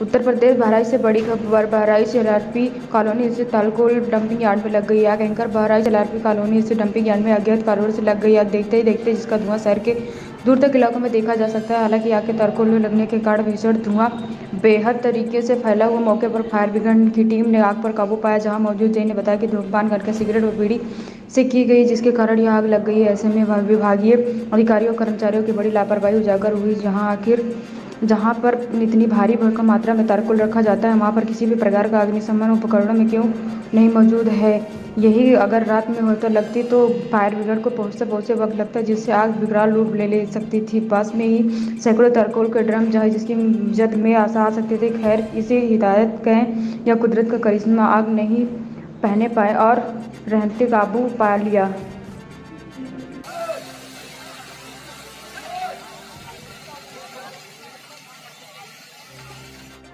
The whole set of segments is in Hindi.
उत्तर प्रदेश बहराइच से बड़ी खबर, बहराइच एलआरपी कॉलोनी स्थित तालकोल डंपिंग यार्ड में लग गई आग एंकर बहराइच एलआरपी कॉलोनी स्थित डंपिंग यार्ड में अज्ञात कारणों से लग गई आग देखते ही देखते जिसका धुआँ शहर के दूर तक इलाकों में देखा जा सकता है। हालाँकि आग के तारकोल में लगने के कारण भीषण धुआँ बेहद तरीके से फैला हुआ मौके पर फायर ब्रिगेड की टीम ने आग पर काबू पाया, जहाँ मौजूद जय ने बताया कि धूमपान करके सिगरेट और बीड़ी से की गई, जिसके कारण यह आग लग गई ऐसे में विभागीय अधिकारियों कर्मचारियों की बड़ी लापरवाही उजागर हुई, जहाँ आखिर जहाँ पर इतनी भारी भरकम मात्रा में तारकोल रखा जाता है, वहाँ पर किसी भी प्रकार का अग्निशमन उपकरणों में क्यों नहीं मौजूद है? यही अगर रात में हो तो लगती तो फायर ब्रिगेड को पहुँचते पहुँचते वक्त लगता जिससे आग विकराल रूप ले ले सकती थी। पास में ही सैकड़ों तारकोल के ड्रम जहाँ जिसकी जद में आसा आ सकते थे, खैर, इसे हिदायत कहें या कुदरत का करिश्मा आग नहीं पहने पाए और रहते काबू पा लिया।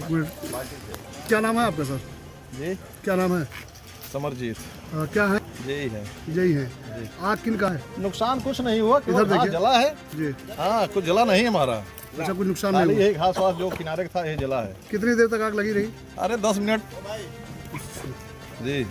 एक मिनट क्या नाम है आपका सर? जी। क्या नाम है? समरजीत। आ, क्या है? यही है। यही है। आग किन का है? नुकसान कुछ नहीं हुआ इधर देखिए। जला है। जी। हाँ कुछ जला नहीं हमारा। अच्छा कुछ नुकसान नहीं हुआ। यही घास वास जो किनारे का था यही जला है। कितनी देर तक आग लगी रही? अरे दस मिनट। जी।